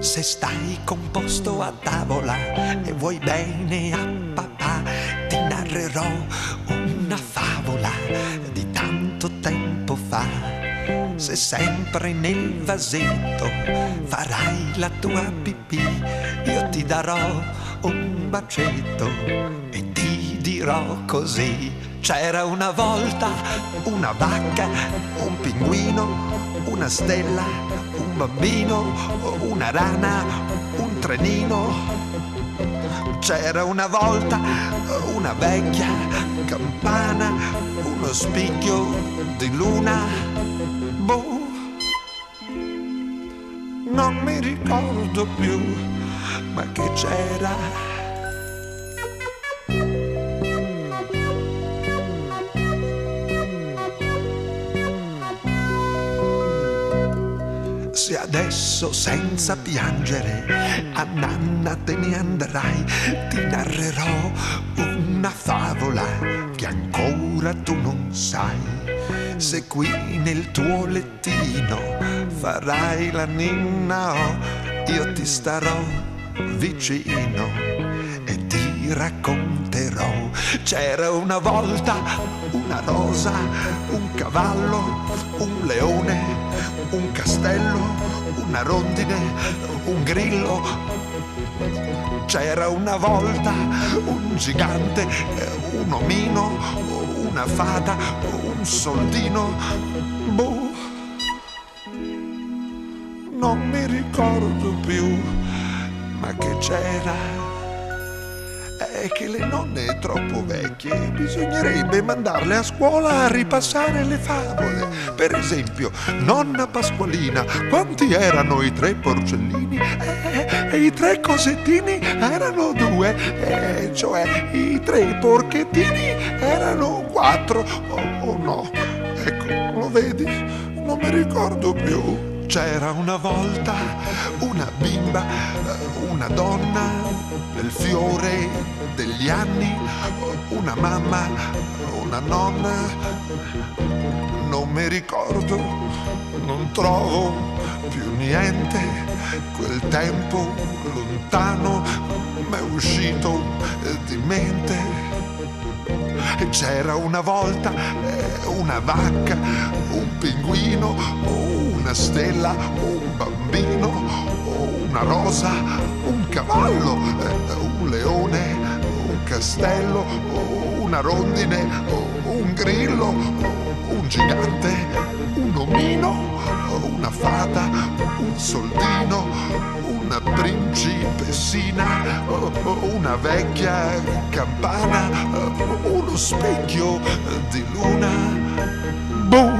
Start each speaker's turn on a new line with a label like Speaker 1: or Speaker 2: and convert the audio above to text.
Speaker 1: Se stai composto a tavola e vuoi bene a papà, ti narrerò una favola di tanto tempo fa. Se sempre nel vasetto farai la tua pipì, io ti darò un bacetto e ti dirò così. C'era una volta una vacca, un pinguino, una stella, un bambino, una rana, un trenino. C'era una volta una vecchia campana, uno spicchio di luna. Boh, non mi ricordo più, ma che c'era. Se adesso senza piangere a nanna te ne andrai, ti narrerò una favola che ancora tu non sai. Se qui nel tuo lettino farai la ninna, oh, io ti starò vicino e ti racconterò. C'era una volta una rosa, un cavallo, un leone, un castello, una rondine, un grillo. C'era una volta un gigante, un omino, una fata, un soldino. Boh, non mi ricordo più, ma che c'era è che le nonne troppo vecchie bisognerebbe mandarle a scuola a ripassare le favole. Per esempio, nonna Pasqualina, quanti erano i tre porcellini? Eh, e i tre cosettini erano due, eh, cioè i tre porchettini erano quattro. Oh, oh no, ecco, lo vedi? Non mi ricordo più. C'era una volta una bimba, una donna del fiore degli anni, una mamma, una nonna. Non mi ricordo, non trovo più niente. Quel tempo lontano mi è uscito di mente. C'era una volta una vacca, un pinguino, una stella, un bambino, una rosa, un cavallo, un leone, un castello, una rondine, un grillo, un gigante, un omino, una fata, un soldino, una principessina, una vecchia campana, uno specchio di luna. Boom!